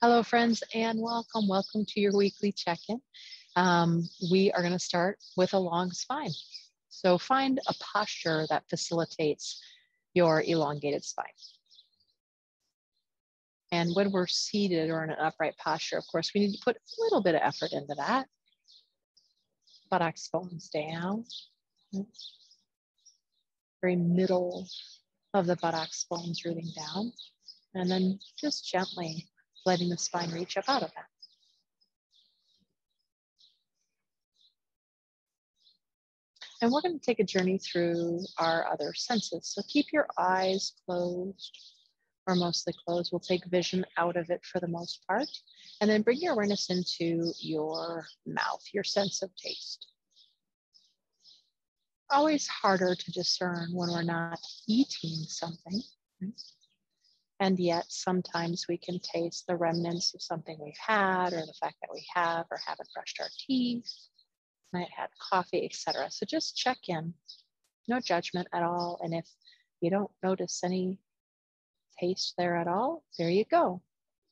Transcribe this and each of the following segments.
Hello, friends, and welcome. Welcome to your weekly check in. Um, we are going to start with a long spine. So, find a posture that facilitates your elongated spine. And when we're seated or in an upright posture, of course, we need to put a little bit of effort into that. Buttocks bones down. Very middle of the buttocks bones rooting down. And then just gently letting the spine reach up out of that. And we're going to take a journey through our other senses. So keep your eyes closed or mostly closed. We'll take vision out of it for the most part. And then bring your awareness into your mouth, your sense of taste. Always harder to discern when we're not eating something. And yet sometimes we can taste the remnants of something we've had or the fact that we have or haven't brushed our teeth, might have coffee, etc. So just check in, no judgment at all. And if you don't notice any taste there at all, there you go.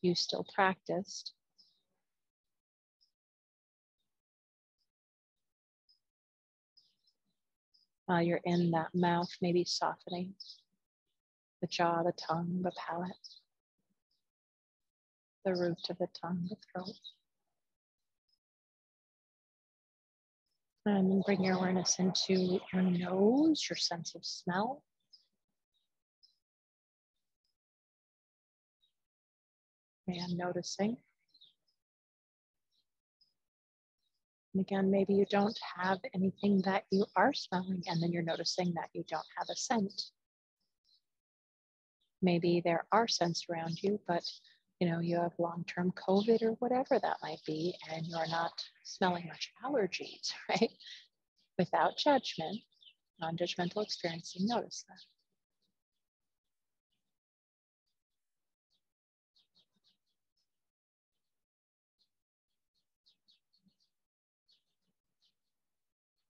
You still practiced. While you're in that mouth, maybe softening the jaw, the tongue, the palate, the root of the tongue, the throat. And bring your awareness into your nose, your sense of smell. And noticing. And again, maybe you don't have anything that you are smelling, and then you're noticing that you don't have a scent maybe there are scents around you, but you know, you have long-term COVID or whatever that might be, and you're not smelling much allergies, right? Without judgment, non-judgmental experiencing, notice that.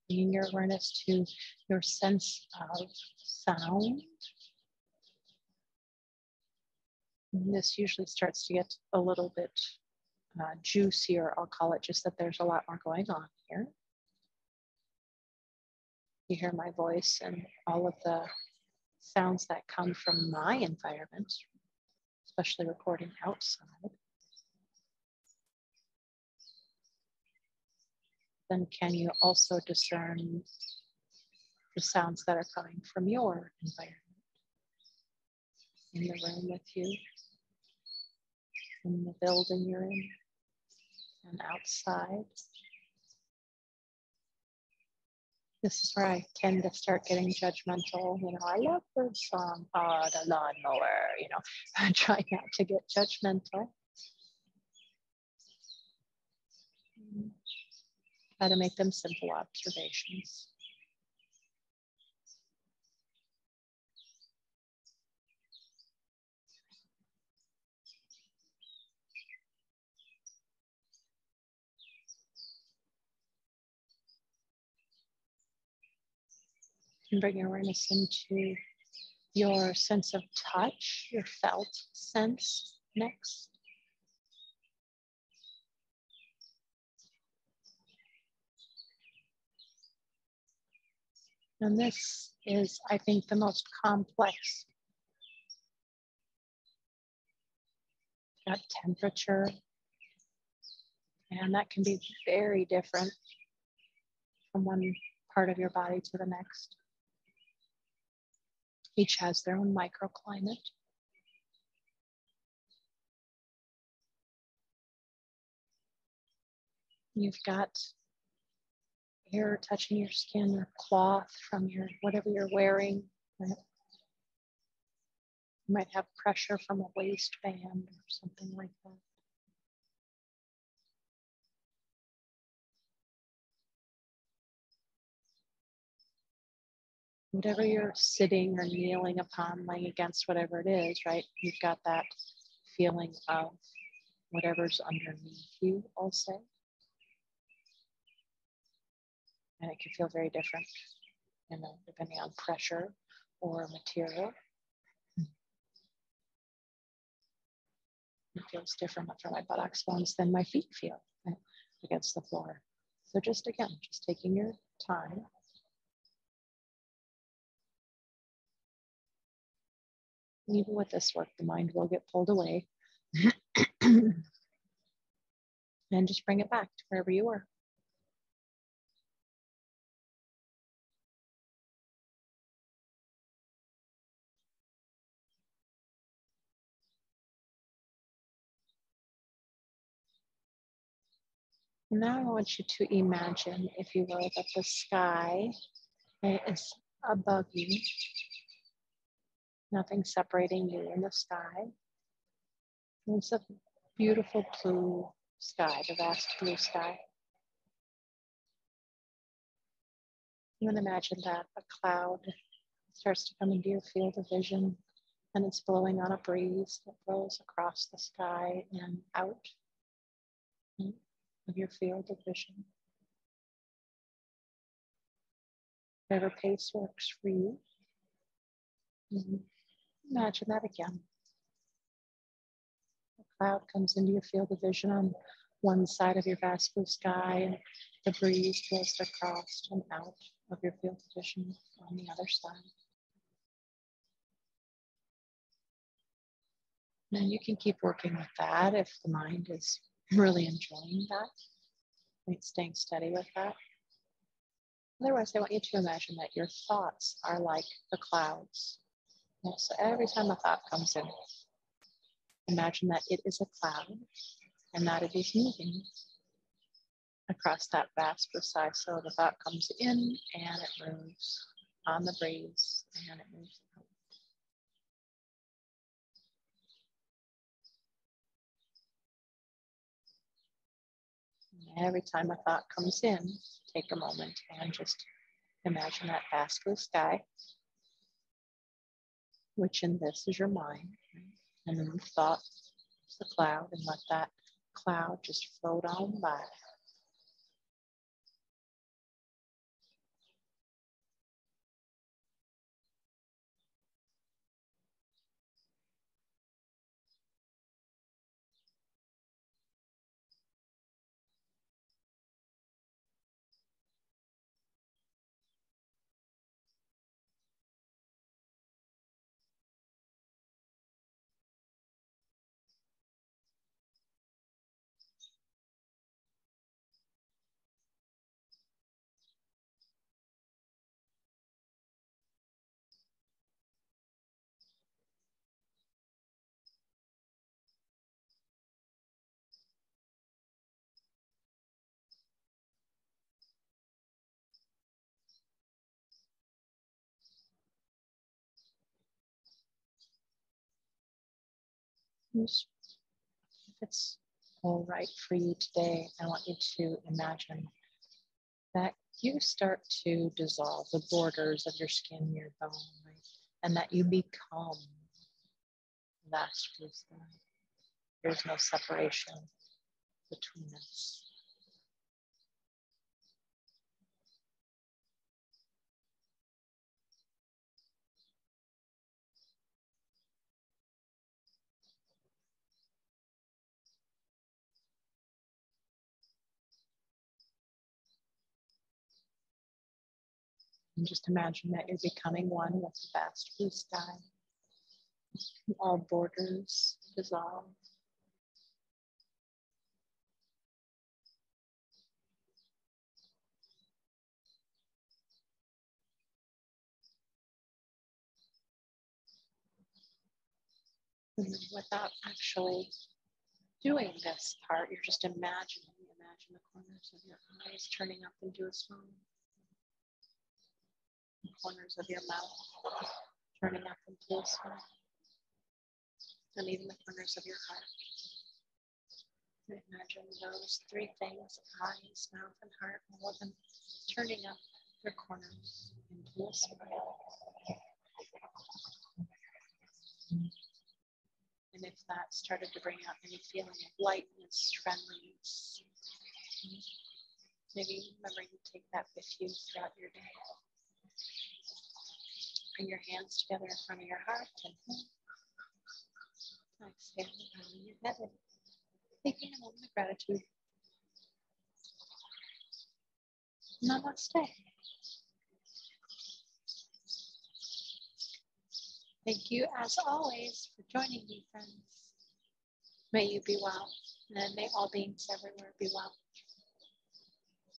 Bringing your awareness to your sense of sound this usually starts to get a little bit uh, juicier, I'll call it, just that there's a lot more going on here. You hear my voice and all of the sounds that come from my environment, especially recording outside. Then can you also discern the sounds that are coming from your environment in the room with you? In the building you're in and outside. This is where I tend to start getting judgmental. You know, I love bird song, oh, the lawnmower, you know, I try not to get judgmental. Try to make them simple observations. And bring your awareness into your sense of touch, your felt sense next. And this is, I think, the most complex. Got temperature, and that can be very different from one part of your body to the next. Each has their own microclimate. You've got air touching your skin or cloth from your whatever you're wearing. You might have pressure from a waistband or something like that. Whatever you're sitting or kneeling upon, laying against whatever it is, right? You've got that feeling of whatever's underneath you, I'll say. And it can feel very different, you know, depending on pressure or material. It feels different for my buttocks bones than my feet feel against the floor. So just again, just taking your time. Even with this work, the mind will get pulled away. and just bring it back to wherever you were. Now I want you to imagine, if you will, that the sky is above you. Nothing separating you and the sky. It's a beautiful blue sky, the vast blue sky. You can imagine that a cloud starts to come into your field of vision and it's blowing on a breeze that blows across the sky and out of your field of vision. Whatever pace works for you. Mm-hmm. Imagine that again. A cloud comes into your field of vision on one side of your vast blue sky, and the breeze blows across and out of your field of vision on the other side. And you can keep working with that if the mind is really enjoying that. Right, staying steady with that. Otherwise, I want you to imagine that your thoughts are like the clouds. So every time a thought comes in, imagine that it is a cloud and that it is moving across that vast sky. So the thought comes in and it moves on the breeze and it moves Every time a thought comes in, take a moment and just imagine that vast blue sky, which in this is your mind. And then thought is the cloud, and let that cloud just float on by. If it's all right for you today, I want you to imagine that you start to dissolve the borders of your skin, your bone, right? and that you become vast sky. There's no separation between us. And just imagine that you're becoming one with the vast blue sky. All borders dissolve. Without actually doing this part, you're just imagining, imagine the corners of your eyes turning up into a smile corners of your mouth, turning up into a smile, and even the corners of your heart. Imagine those three things eyes, mouth, and heart, all of them turning up their corners into a smile. And if that started to bring out any feeling of lightness, friendliness, maybe remember you take that with you throughout your day. Bring your hands together in front of your heart and bowing your head in. Taking a moment of gratitude. Namaste. Thank you, as always, for joining me, friends. May you be well, and may all beings everywhere be well.